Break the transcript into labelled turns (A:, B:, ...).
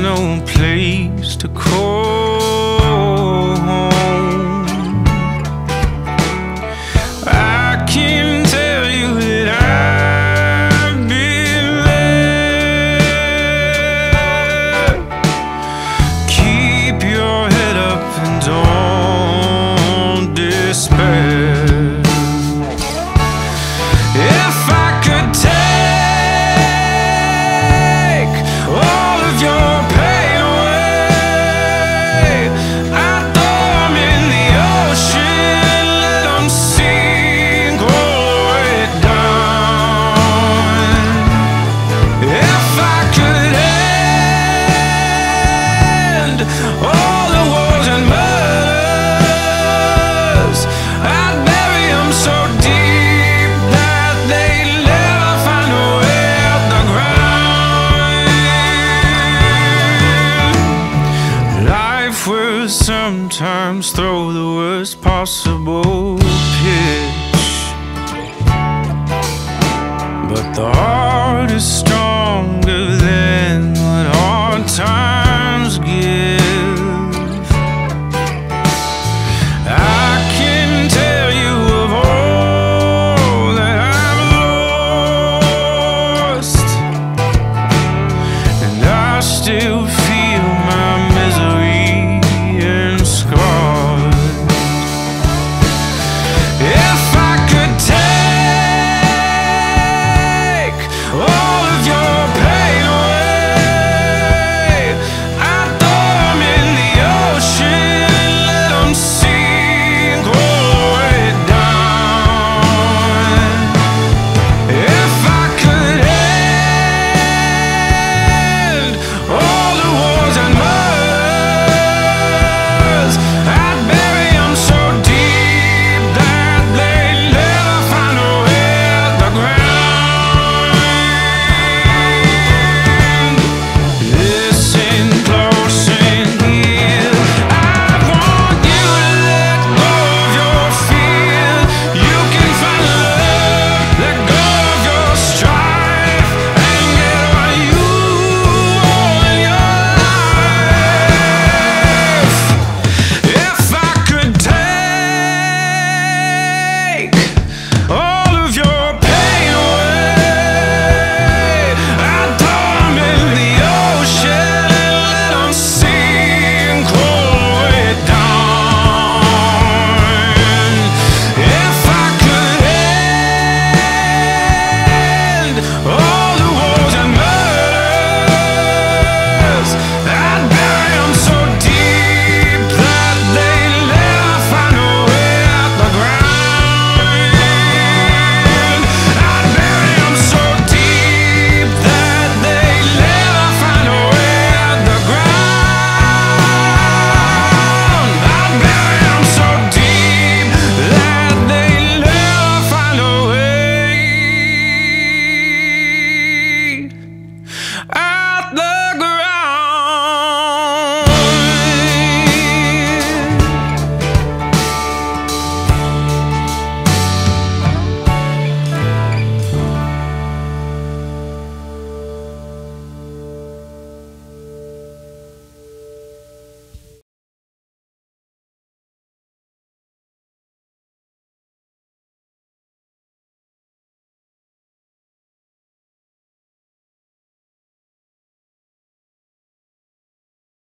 A: no place to call. sometimes throw the worst possible pitch. But the heart is stronger than what hard times give.